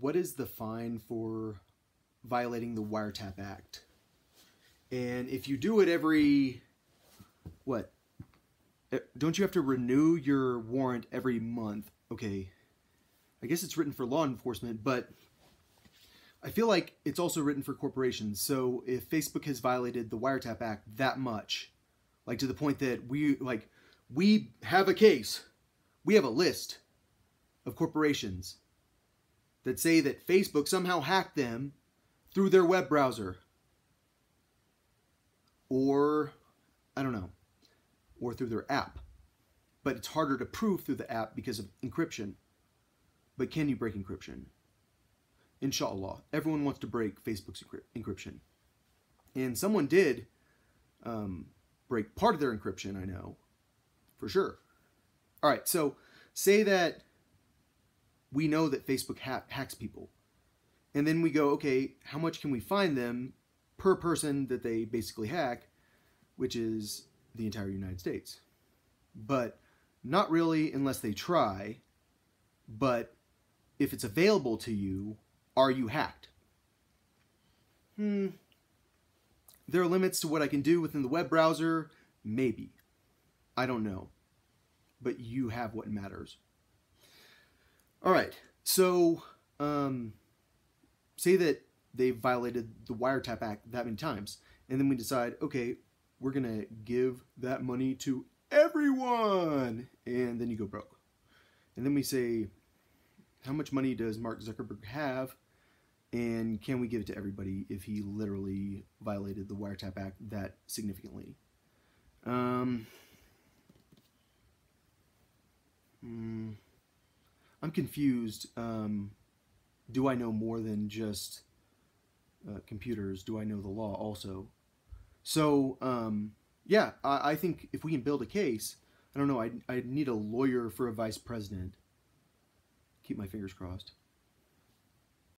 what is the fine for violating the Wiretap Act? And if you do it every, what? Don't you have to renew your warrant every month? Okay. I guess it's written for law enforcement, but I feel like it's also written for corporations. So if Facebook has violated the Wiretap Act that much, like to the point that we like we have a case, we have a list of corporations that say that Facebook somehow hacked them through their web browser. Or, I don't know, or through their app. But it's harder to prove through the app because of encryption. But can you break encryption? Inshallah. Everyone wants to break Facebook's encryption. And someone did um, break part of their encryption, I know, for sure. All right, so say that we know that Facebook ha hacks people. And then we go, okay, how much can we find them per person that they basically hack, which is the entire United States. But not really unless they try. But if it's available to you, are you hacked? Hmm. There are limits to what I can do within the web browser. Maybe. I don't know. But you have what matters. All right. So, um, say that they've violated the Wiretap Act that many times, and then we decide, okay, we're to give that money to everyone, and then you go broke. And then we say, how much money does Mark Zuckerberg have, and can we give it to everybody if he literally violated the Wiretap Act that significantly? Um, I'm confused. Um, do I know more than just uh, computers? Do I know the law also? So, um, yeah, I, I, think if we can build a case, I don't know, I, I need a lawyer for a vice president. Keep my fingers crossed.